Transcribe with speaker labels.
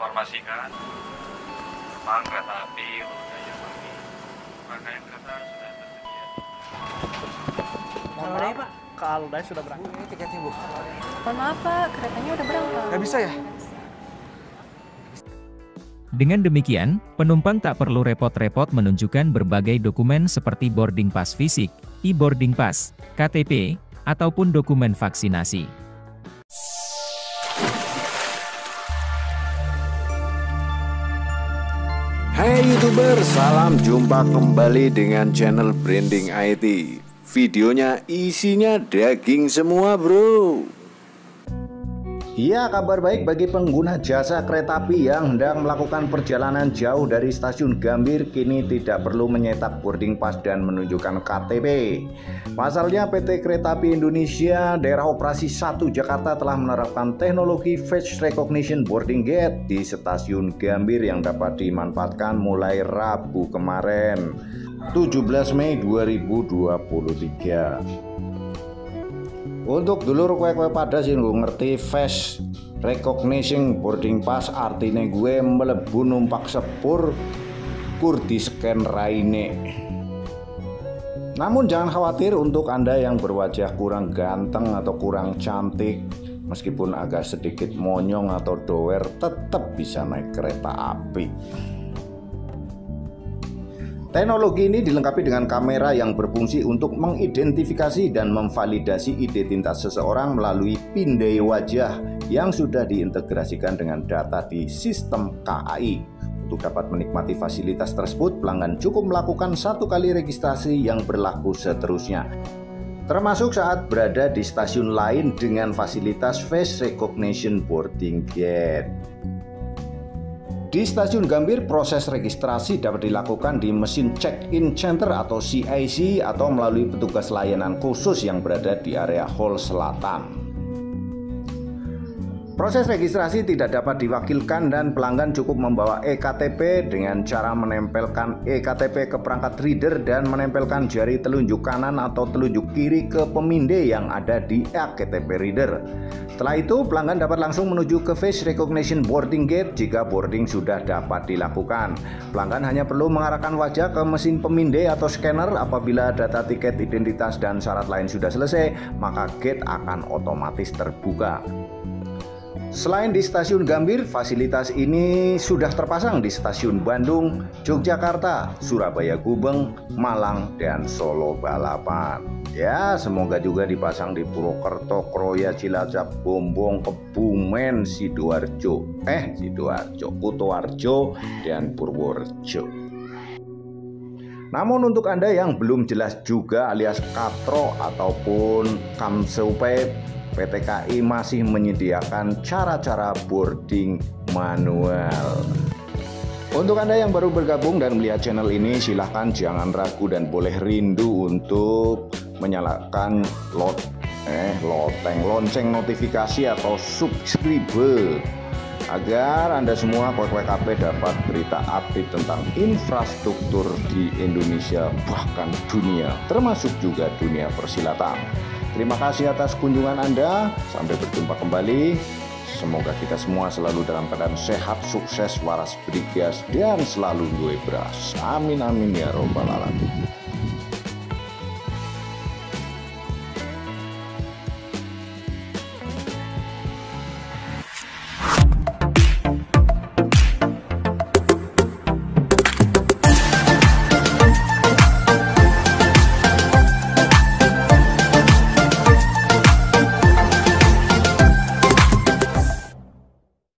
Speaker 1: informasikan tentang kereta api Wangi. Rangkaian kereta sudah tersedia.
Speaker 2: Mohon maaf, Kak Alday sudah berangkat.
Speaker 3: Ini tiketnya bu.
Speaker 4: Mohon maaf Pak, keretanya udah berangkat.
Speaker 3: Nggak bisa ya?
Speaker 5: Dengan demikian, penumpang tak perlu repot-repot menunjukkan berbagai dokumen seperti boarding pass fisik, e-boarding pass, KTP, ataupun dokumen vaksinasi.
Speaker 6: Hai YouTuber, salam jumpa kembali dengan channel Branding IT. Videonya isinya daging semua, Bro.
Speaker 7: Ya, kabar baik bagi pengguna jasa kereta api yang hendak melakukan perjalanan jauh dari stasiun Gambir kini tidak perlu menyetak boarding pass dan menunjukkan KTP. Pasalnya PT Kereta Api Indonesia Daerah Operasi 1 Jakarta telah menerapkan teknologi face recognition boarding gate di stasiun Gambir yang dapat dimanfaatkan mulai Rabu kemarin 17 Mei 2023. Untuk dulur kue-kue pada sih gue ngerti face recognition boarding pass artinya gue melebu numpak sepur kur di scan raine. Namun jangan khawatir untuk Anda yang berwajah kurang ganteng atau kurang cantik Meskipun agak sedikit monyong atau doer tetap bisa naik kereta api Teknologi ini dilengkapi dengan kamera yang berfungsi untuk mengidentifikasi dan memvalidasi identitas seseorang melalui pindai wajah yang sudah diintegrasikan dengan data di sistem KAI. Untuk dapat menikmati fasilitas tersebut, pelanggan cukup melakukan satu kali registrasi yang berlaku seterusnya. Termasuk saat berada di stasiun lain dengan fasilitas face recognition boarding gate. Di stasiun Gambir, proses registrasi dapat dilakukan di mesin check-in center atau CIC atau melalui petugas layanan khusus yang berada di area hall selatan. Proses registrasi tidak dapat diwakilkan dan pelanggan cukup membawa eKTP dengan cara menempelkan eKTP ke perangkat reader dan menempelkan jari telunjuk kanan atau telunjuk kiri ke pemindai yang ada di eKTP reader. Setelah itu, pelanggan dapat langsung menuju ke face recognition boarding gate jika boarding sudah dapat dilakukan. Pelanggan hanya perlu mengarahkan wajah ke mesin pemindai atau scanner apabila data tiket identitas dan syarat lain sudah selesai, maka gate akan otomatis terbuka. Selain di stasiun Gambir, fasilitas ini sudah terpasang di stasiun Bandung, Yogyakarta, Surabaya Gubeng, Malang, dan Solo Balapan. Ya, semoga juga dipasang di Purwokerto, Kroya, Cilacap, Bombong, Kebumen, Sidoarjo, eh Sidoarjo, Kutoarjo, dan Purworejo. Namun untuk Anda yang belum jelas juga alias katro ataupun kamseupe PT KAI masih menyediakan cara-cara boarding manual. Untuk Anda yang baru bergabung dan melihat channel ini, silahkan jangan ragu dan boleh rindu untuk menyalakan lot eh loteng lonceng notifikasi atau subscribe agar Anda semua KP dapat berita update tentang infrastruktur di Indonesia bahkan dunia termasuk juga dunia persilatan. Terima kasih atas kunjungan Anda. Sampai berjumpa kembali. Semoga kita semua selalu dalam keadaan sehat, sukses, waras, berigas, dan selalu gue beras. Amin amin ya robbal alamin.